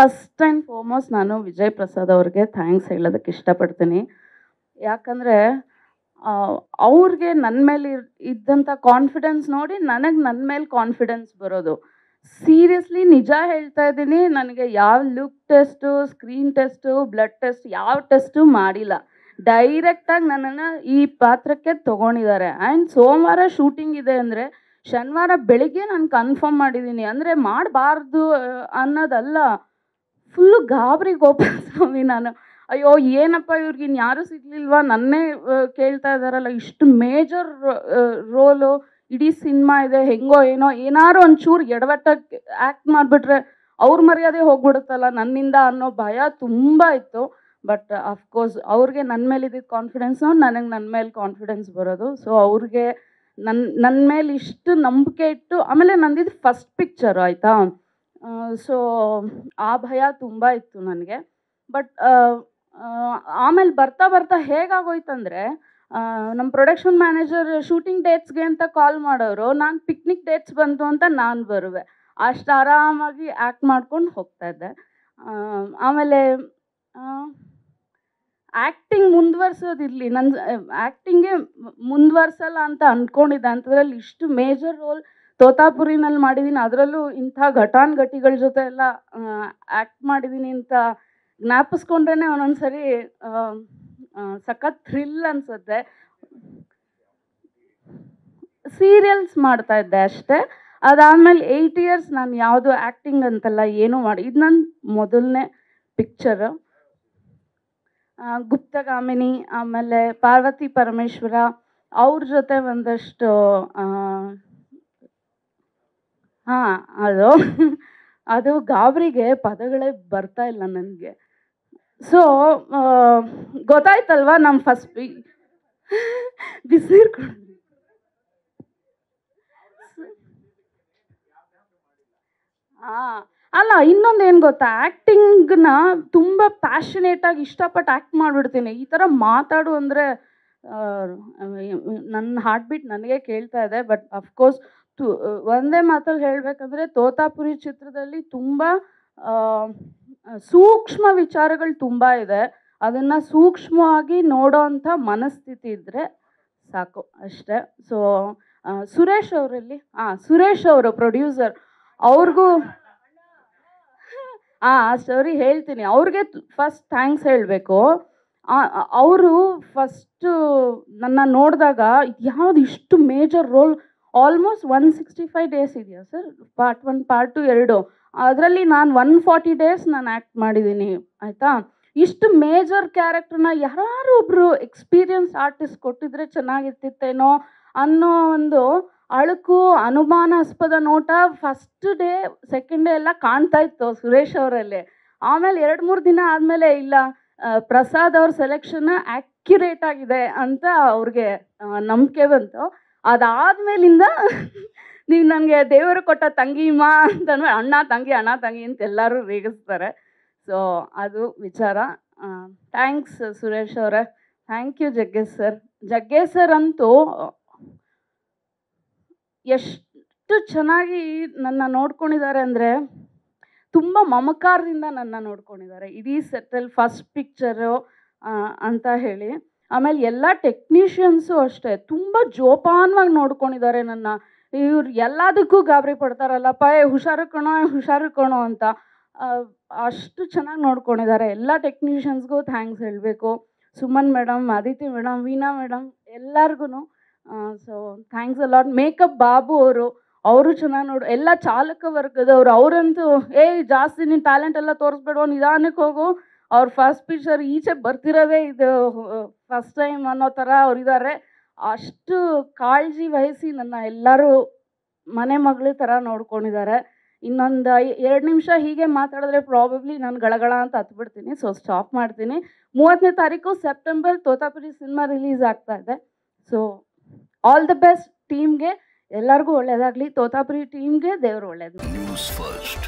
First and foremost ನಾನು ವಿಜಯ್ ಪ್ರಸಾದ್ ಅವ್ರಿಗೆ thanks ಹೇಳೋದಕ್ಕೆ ಇಷ್ಟಪಡ್ತೀನಿ. ಯಾಕಂದರೆ ಅವ್ರಿಗೆ ನನ್ನ ಮೇಲೆ ಇದ್ದಂಥ ಕಾನ್ಫಿಡೆನ್ಸ್ ನೋಡಿ ನನಗೆ ನನ್ನ ಮೇಲೆ ಕಾನ್ಫಿಡೆನ್ಸ್ ಬರೋದು. ಸೀರಿಯಸ್ಲಿ ನಿಜ ಹೇಳ್ತಾ ಇದ್ದೀನಿ, ನನಗೆ ಯಾವ look test screen test blood test ಯಾವ ಟೆಸ್ಟು ಮಾಡಿಲ್ಲ. ಡೈರೆಕ್ಟಾಗಿ ನನ್ನನ್ನು ಈ ಪಾತ್ರಕ್ಕೆ ತೊಗೊಂಡಿದ್ದಾರೆ. ಆ್ಯಂಡ್ ಸೋಮವಾರ ಶೂಟಿಂಗ್ ಇದೆ ಅಂದರೆ, ಶನಿವಾರ ಬೆಳಿಗ್ಗೆ ನಾನು ಕನ್ಫರ್ಮ್ ಮಾಡಿದ್ದೀನಿ. ಅಂದರೆ ಮಾಡಬಾರ್ದು ಅನ್ನೋದಲ್ಲ. ಫುಲ್ಲು ಗಾಬರಿ ಗೋಪಾಲ ಸ್ವಾಮಿ ನಾನು. ಅಯ್ಯೋ, ಏನಪ್ಪ ಇವ್ರಿಗೆ ಇನ್ಯಾರೂ ಸಿಗ್ಲಿಲ್ವಾ? ನನ್ನೇ ಕೇಳ್ತಾ ಇದ್ದಾರಲ್ಲ ಇಷ್ಟು ಮೇಜರ್ ರೋಲು, ಇಡೀ ಸಿನಿಮಾ ಇದೆ, ಹೆಂಗೋ ಏನೋ, ಏನಾರು ಒಂಚೂರು ಎಡವಟ್ಟಾಗಿ ಆ್ಯಕ್ಟ್ ಮಾಡಿಬಿಟ್ರೆ ಅವ್ರ ಮರ್ಯಾದೆ ಹೋಗ್ಬಿಡುತ್ತಲ್ಲ ನನ್ನಿಂದ ಅನ್ನೋ ಭಯ ತುಂಬ ಇತ್ತು. ಬಟ್ ಅಫ್ಕೋರ್ಸ್ ಅವ್ರಿಗೆ ನನ್ನ ಮೇಲೆ ಇದ್ದಿದ್ದು ಕಾನ್ಫಿಡೆನ್ಸ್, ನನಗೆ ನನ್ನ ಮೇಲೆ ಕಾನ್ಫಿಡೆನ್ಸ್ ಬರೋದು. ಸೊ, ಅವ್ರಿಗೆ ನನ್ನ ನನ್ನ ಮೇಲೆ ಇಷ್ಟು ನಂಬಿಕೆ ಇಟ್ಟು, ಆಮೇಲೆ ನಂದಿದ್ದು ಫಸ್ಟ್ ಪಿಕ್ಚರ್, ಆಯಿತಾ? ಸೊ ಆ ಭಯ ತುಂಬ ಇತ್ತು ನನಗೆ. ಬಟ್ ಆಮೇಲೆ ಬರ್ತಾ ಬರ್ತಾ ಹೇಗಾಗೋಯ್ತಂದರೆ ನಮ್ಮ ಪ್ರೊಡಕ್ಷನ್ ಮ್ಯಾನೇಜರ್ ಶೂಟಿಂಗ್ ಡೇಟ್ಸ್ಗೆ ಅಂತ ಕಾಲ್ ಮಾಡೋರು, ನಾನು ಪಿಕ್ನಿಕ್ ಡೇಟ್ಸ್ ಬಂತು ಅಂತ ನಾನು ಬರುವೆ. ಅಷ್ಟು ಆರಾಮಾಗಿ ಆ್ಯಕ್ಟ್ ಮಾಡ್ಕೊಂಡು ಹೋಗ್ತಾ ಇದ್ದೆ. ಆಮೇಲೆ ಆ್ಯಕ್ಟಿಂಗ್ ಮುಂದುವರ್ಸೋದಿರಲಿ. ನನ್ನ ಆ್ಯಕ್ಟಿಂಗೇ ಮುಂದುವರ್ಸಲ್ಲ ಅಂತ ಅಂದ್ಕೊಂಡಿದ್ದೆ ಅಂಥದ್ರಲ್ಲಿ ಇಷ್ಟು ಮೇಜರ್ ರೋಲ್ ತೋತಾಪುರಿನಲ್ಲಿ ಮಾಡಿದ್ದೀನಿ ಅದರಲ್ಲೂ ಇಂಥ ಘಟಾನುಘಟಿಗಳ ಜೊತೆ ಎಲ್ಲ ಆ್ಯಕ್ಟ್ ಮಾಡಿದ್ದೀನಿ ಅಂತ ಜ್ಞಾಪಿಸ್ಕೊಂಡ್ರೇ ಒಂದೊಂದು ಸರಿ ಸಖತ್ ಥ್ರಿಲ್ ಅನಿಸುತ್ತೆ. ಸೀರಿಯಲ್ಸ್ ಮಾಡ್ತಾ ಇದ್ದೆ ಅಷ್ಟೇ. ಅದಾದಮೇಲೆ ಏಯ್ಟ್ ಇಯರ್ಸ್ ನಾನು ಯಾವುದು ಆ್ಯಕ್ಟಿಂಗ್ ಅಂತೆಲ್ಲ ಏನೂ ಮಾಡಿ, ಇದು ನನ್ನ ಮೊದಲನೇ ಪಿಕ್ಚರು ಗುಪ್ತಗಾಮಿನಿ, ಆಮೇಲೆ ಪಾರ್ವತಿ ಪರಮೇಶ್ವರ, ಅವ್ರ ಜೊತೆ ಒಂದಷ್ಟು ಹಾಂ, ಅದು. ಅದು ಗಾಬರಿಗೆ ಪದಗಳೇ ಬರ್ತಾ ಇಲ್ಲ ನನಗೆ. ಸೊ ಗೊತ್ತಾಯ್ತಲ್ವಾ ನಮ್ಮ ಫಸ್ಟ್ ಬಿಸಿನೀರು ಕೊಡಿ ಹಾಂ ಅಲ್ಲ ಇನ್ನೊಂದು ಏನು ಗೊತ್ತಾ? ಆ್ಯಕ್ಟಿಂಗ್ನ ತುಂಬ ಪ್ಯಾಷನೇಟಾಗಿ ಇಷ್ಟಪಟ್ಟು ಆ್ಯಕ್ಟ್ ಮಾಡಿಬಿಡ್ತೀನಿ. ಈ ಥರ ಮಾತಾಡು ಅಂದರೆ ನನ್ನ ಹಾರ್ಟ್ ಬೀಟ್ ನನಗೆ ಕೇಳ್ತಾ ಇದೆ ಬಟ್ ಅಫ್ಕೋರ್ಸ್ ತು ಒಂದೇ ಮಾತಲ್ಲಿ ಹೇಳಬೇಕಂದ್ರೆ ತೋತಾಪುರಿ ಚಿತ್ರದಲ್ಲಿ ತುಂಬ ಸೂಕ್ಷ್ಮ ವಿಚಾರಗಳು ತುಂಬ ಇದೆ. ಅದನ್ನು ಸೂಕ್ಷ್ಮವಾಗಿ ನೋಡೋವಂಥ ಮನಸ್ಥಿತಿ ಇದ್ದರೆ ಸಾಕು ಅಷ್ಟೇ. ಸೊ ಸುರೇಶ್ ಅವರಲ್ಲಿ ಹಾಂ ಸುರೇಶ್ ಅವರು ಪ್ರೊಡ್ಯೂಸರ್, ಅವ್ರಿಗೂ ಹಾಂ ಆ ಹೇಳ್ತೀನಿ. ಅವ್ರಿಗೆ ಫಸ್ಟ್ ಥ್ಯಾಂಕ್ಸ್ ಹೇಳಬೇಕು. ಅವರು ಫಸ್ಟು ನನ್ನ ನೋಡಿದಾಗ ಯಾವ್ದು ಇಷ್ಟು major role almost one sixty five days ಇದೆಯಾ sir part one part two ಎರಡು. ಅದರಲ್ಲಿ ನಾನು ಒನ್ ಫಾರ್ಟಿ ಡೇಸ್ ನಾನು ಆ್ಯಕ್ಟ್ ಮಾಡಿದ್ದೀನಿ ಆಯಿತಾ? ಇಷ್ಟು ಮೇಜರ್ ಕ್ಯಾರೆಕ್ಟರ್ನ ಯಾರು ಒಬ್ಬರು ಎಕ್ಸ್ಪೀರಿಯನ್ಸ್ ಆರ್ಟಿಸ್ಟ್ ಕೊಟ್ಟಿದ್ರೆ ಚೆನ್ನಾಗಿರ್ತಿತ್ತೇನೋ ಅನ್ನೋ ಒಂದು ಅಳುಕು ಅನುಮಾನಾಸ್ಪದ ನೋಟ ಫಸ್ಟ್ ಡೇ ಸೆಕೆಂಡ್ ಡೇ ಎಲ್ಲ ಕಾಣ್ತಾ ಇತ್ತು ಸುರೇಶ್ ಅವರಲ್ಲಿ. ಆಮೇಲೆ ಎರಡು, ಮೂರು ದಿನ ಆದಮೇಲೆ ಇಲ್ಲ ಪ್ರಸಾದ್ ಅವ್ರ ಸೆಲೆಕ್ಷನ್ ಆ್ಯಕ್ಯುರೇಟ್ ಆಗಿದೆ ಅಂತ ಅವ್ರಿಗೆ ನಂಬಿಕೆ ಬಂತು. ಅದಾದ್ಮೇಲಿಂದ ನೀವು ನನಗೆ ದೇವರು ಕೊಟ್ಟ ತಂಗಿಮ್ಮ ಅಂತ ಅಣ್ಣ ತಂಗಿ ಅಣ್ಣ ತಂಗಿ ಅಂತ ಎಲ್ಲರೂ ರೇಗಿಸ್ತಾರೆ. ಸೊ ಅದು ವಿಚಾರ. ಥ್ಯಾಂಕ್ಸ್ ಸುರೇಶ್ ಅವರೇ. Thank you Jaggesh sir Jaggesh sir ಅಂತೂ ಎಷ್ಟು ಚೆನ್ನಾಗಿ ನನ್ನ ನೋಡ್ಕೊಂಡಿದ್ದಾರೆ ಅಂದರೆ ತುಂಬ ಮಮಕಾರದಿಂದ ನನ್ನ ನೋಡ್ಕೊಂಡಿದ್ದಾರೆ. ಇಡೀ ಸೆಟ್ಟಲ್ಲಿ ಫಸ್ಟ್ ಪಿಕ್ಚರು ಅಂತ ಹೇಳಿ. ಆಮೇಲೆ ಎಲ್ಲ ಟೆಕ್ನಿಷಿಯನ್ಸು ಅಷ್ಟೇ, ತುಂಬ ಜೋಪಾನವಾಗಿ ನೋಡ್ಕೊಂಡಿದ್ದಾರೆ ನನ್ನ. ಇವ್ರು ಎಲ್ಲದಕ್ಕೂ ಗಾಬರಿ ಪಡ್ತಾರಲ್ಲಪ್ಪ ಏ ಹುಷಾರು ಕಣೋ ಹುಷಾರು ಕಣೋ ಅಂತ. ಅಷ್ಟು ಚೆನ್ನಾಗಿ ನೋಡ್ಕೊಂಡಿದ್ದಾರೆ ಎಲ್ಲ ಟೆಕ್ನಿಷಿಯನ್ಸ್ಗೂ ಥ್ಯಾಂಕ್ಸ್ ಹೇಳಬೇಕು. Suman madam Aditi madam Veena madam ಎಲ್ಲರಿಗೂ so thanks a lot makeup Babu ಅವರು ಅವರು ಚೆನ್ನಾಗಿ ನೋಡು, ಎಲ್ಲ ಚಾಲಕ ವರ್ಗದವರು, ಅವರಂತೂ, ಏಯ್, ಜಾಸ್ತಿ ನೀನು ಟ್ಯಾಲೆಂಟ್ ಎಲ್ಲ ತೋರಿಸ್ಬೇಡ ನಿಧಾನಕ್ಕೆ ಹೋಗು. ಅವ್ರ ಫಸ್ಟ್ ಪಿಕ್ಚರ್ ಈಚೆ ಬರ್ತಿರೋದೇ ಇದು ಫಸ್ಟ್ ಟೈಮ್ ಅನ್ನೋ ಥರ ಅವ್ರಿದ್ದಾರೆ ಅಷ್ಟು ಕಾಳಜಿ ವಹಿಸಿ ನನ್ನ ಎಲ್ಲರೂ ಮನೆ ಮಗಳ ಥರ ನೋಡ್ಕೊಂಡಿದ್ದಾರೆ ಇನ್ನೊಂದು ಎರಡು ನಿಮಿಷ ಹೀಗೆ ಮಾತಾಡಿದ್ರೆ ಪ್ರಾಬಬ್ಲಿ ನಾನು ಗಳಗಳ ಅಂತ ಹತ್ಬಿಡ್ತೀನಿ. ಸೊ ಸ್ಟಾಪ್ ಮಾಡ್ತೀನಿ. ಮೂವತ್ತನೇ ತಾರೀಕು ಸೆಪ್ಟೆಂಬರ್ ತೋತಾಪುರಿ ಸಿನಿಮಾ ರಿಲೀಸ್ ಆಗ್ತಾ ಇದೆ. ಸೊ ಆಲ್ ದ ಬೆಸ್ಟ್ ಟೀಮ್ಗೆ ಎಲ್ಲರಿಗೂ ಒಳ್ಳೆಯದಾಗಲಿ ತೋತಾಪುರಿ ಟೀಮ್ಗೆ ದೇವರು ಒಳ್ಳೇದು ನ್ಯೂಸ್ ಫಸ್ಟ್